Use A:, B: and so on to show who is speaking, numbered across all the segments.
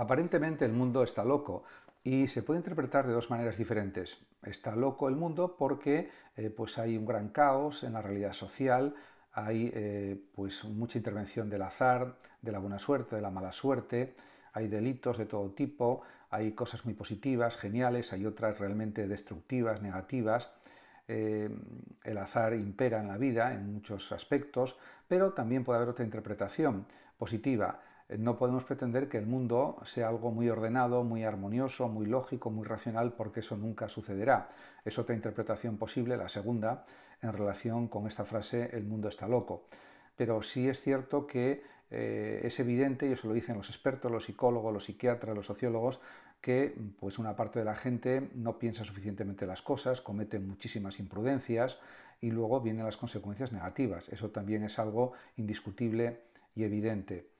A: Aparentemente el mundo está loco y se puede interpretar de dos maneras diferentes. Está loco el mundo porque eh, pues hay un gran caos en la realidad social, hay eh, pues mucha intervención del azar, de la buena suerte, de la mala suerte, hay delitos de todo tipo, hay cosas muy positivas, geniales, hay otras realmente destructivas, negativas. Eh, el azar impera en la vida en muchos aspectos, pero también puede haber otra interpretación positiva no podemos pretender que el mundo sea algo muy ordenado, muy armonioso, muy lógico, muy racional, porque eso nunca sucederá. Es otra interpretación posible, la segunda, en relación con esta frase el mundo está loco. Pero sí es cierto que eh, es evidente, y eso lo dicen los expertos, los psicólogos, los psiquiatras, los sociólogos, que pues una parte de la gente no piensa suficientemente las cosas, comete muchísimas imprudencias y luego vienen las consecuencias negativas. Eso también es algo indiscutible y evidente.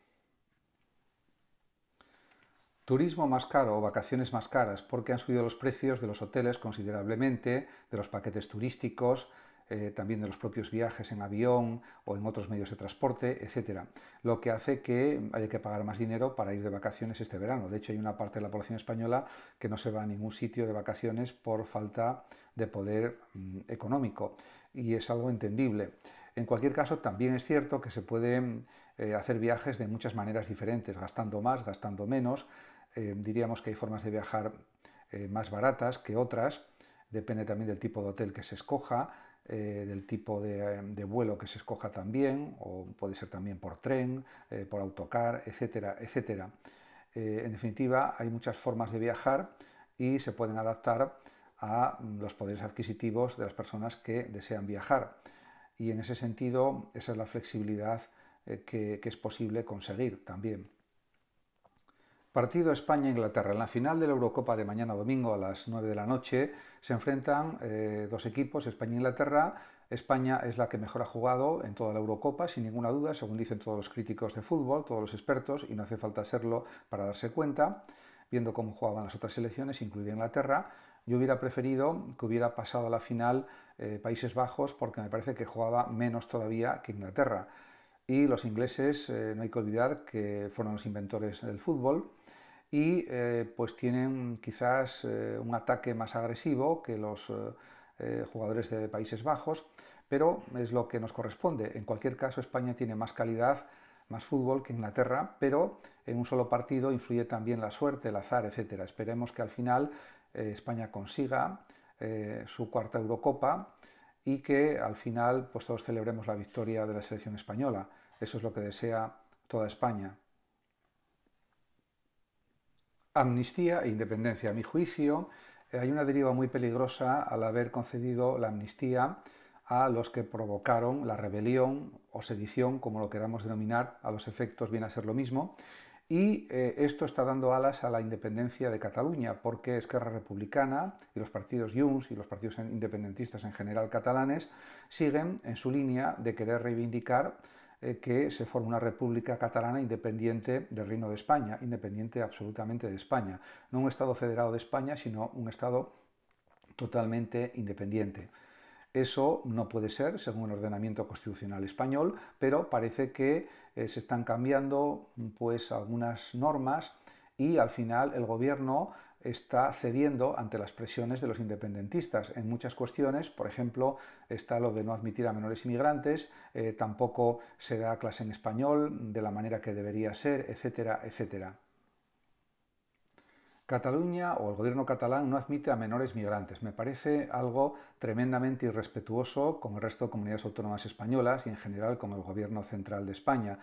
A: Turismo más caro o vacaciones más caras porque han subido los precios de los hoteles considerablemente, de los paquetes turísticos, eh, también de los propios viajes en avión o en otros medios de transporte, etc. Lo que hace que haya que pagar más dinero para ir de vacaciones este verano. De hecho, hay una parte de la población española que no se va a ningún sitio de vacaciones por falta de poder mm, económico y es algo entendible. En cualquier caso, también es cierto que se pueden eh, hacer viajes de muchas maneras diferentes, gastando más, gastando menos, eh, diríamos que hay formas de viajar eh, más baratas que otras, depende también del tipo de hotel que se escoja, eh, del tipo de, vuelo que se escoja también, o puede ser también por tren, por autocar, etcétera, etcétera. en definitiva, hay muchas formas de viajar y se pueden adaptar a mm, los poderes adquisitivos de las personas que desean viajar. Y en ese sentido, esa es la flexibilidad que es posible conseguir también. Partido España-Inglaterra. En la final de la Eurocopa de mañana domingo a las 9 de la noche se enfrentan eh, dos equipos, España e. España es la que mejor ha jugado en toda la Eurocopa, sin ninguna duda, según dicen todos los críticos de fútbol, todos los expertos, y no hace falta serlo para darse cuenta, viendo cómo jugaban las otras selecciones, incluida Inglaterra. Yo hubiera preferido que hubiera pasado a la final eh, Países Bajos porque me parece que jugaba menos todavía que Inglaterra. Y los ingleses, eh, no hay que olvidar que fueron los inventores del fútbol y eh, pues tienen quizás eh, un ataque más agresivo que los eh, jugadores de Países Bajos, pero es lo que nos corresponde. En cualquier caso, España tiene más calidad, más fútbol que Inglaterra, pero en un solo partido influye también la suerte, el azar, etc. Esperemos que al final España consiga su cuarta Eurocopa y que al final pues todos celebremos la victoria de la selección española. Eso es lo que desea toda España. Amnistía e independencia. A mi juicio, eh, hay una deriva muy peligrosa al haber concedido la amnistía a los que provocaron la rebelión o sedición, como lo queramos denominar, a los efectos viene a ser lo mismo, y eh, esto está dando alas a la independencia de Cataluña, porque Esquerra Republicana y los partidos Junts y los partidos independentistas en general catalanes siguen en su línea de querer reivindicar que se forme una república catalana independiente del Reino de España, independiente absolutamente de España. No un Estado federado de España, sino un Estado totalmente independiente. Eso no puede ser según el ordenamiento constitucional español, pero parece que eh, se están cambiando pues, algunas normas y al final el gobierno está cediendo ante las presiones de los independentistas en muchas cuestiones. Por ejemplo, está lo de no admitir a menores inmigrantes, eh, tampoco se da clase en español de la manera que debería ser, etcétera, etcétera. Cataluña o el gobierno catalán no admite a menores migrantes. Me parece algo tremendamente irrespetuoso con el resto de comunidades autónomas españolas y en general con el gobierno central de España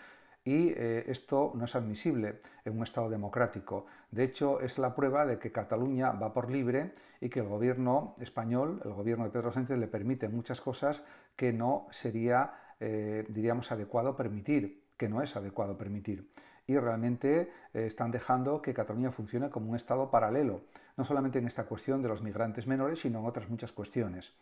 A: y eh, esto no es admisible en un Estado democrático. De hecho, es la prueba de que Cataluña va por libre y que el gobierno español, el gobierno de Pedro Sánchez, le permite muchas cosas que no sería, eh, diríamos, adecuado permitir, que no es adecuado permitir. Y realmente eh, están dejando que Cataluña funcione como un Estado paralelo, no solamente en esta cuestión de los migrantes menores, sino en otras muchas cuestiones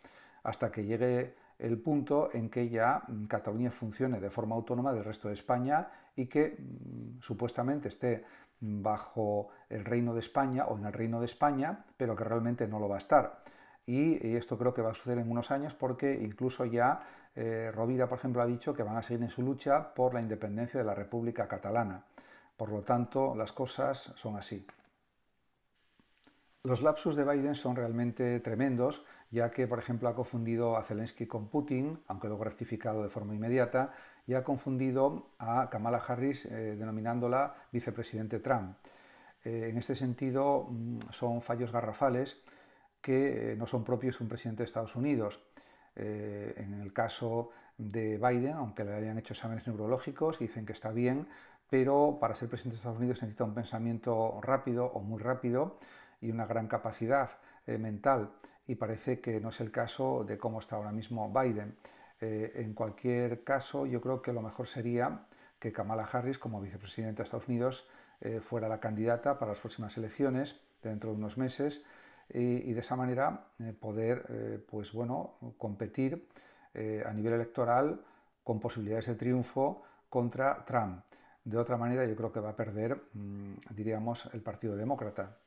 A: hasta que llegue el punto en que ya mm, Cataluña funcione de forma autónoma del resto de España y que mm, supuestamente esté bajo el reino de España o en el reino de España, pero que realmente no lo va a estar. Y, esto creo que va a suceder en unos años porque incluso ya eh, Rovira, por ejemplo, ha dicho que van a seguir en su lucha por la independencia de la República Catalana. Por lo tanto, las cosas son así. Los lapsus de Biden son realmente tremendos, ya que, por ejemplo, ha confundido a Zelensky con Putin, aunque luego rectificado de forma inmediata, y ha confundido a Kamala Harris eh, denominándola vicepresidente Trump. Eh, en este sentido, mm, son fallos garrafales que eh, no son propios de un presidente de Estados Unidos. en el caso de Biden, aunque le hayan hecho exámenes neurológicos, dicen que está bien, pero para ser presidente de Estados Unidos necesita un pensamiento rápido o muy rápido y una gran capacidad eh, mental y parece que no es el caso de cómo está ahora mismo Biden. Eh, en cualquier caso, yo creo que lo mejor sería que Kamala Harris, como vicepresidenta de Estados Unidos, eh, fuera la candidata para las próximas elecciones dentro de unos meses y, de esa manera poder pues, bueno, competir a nivel electoral con posibilidades de triunfo contra Trump. De otra manera, yo creo que va a perder, mm, diríamos, el Partido Demócrata.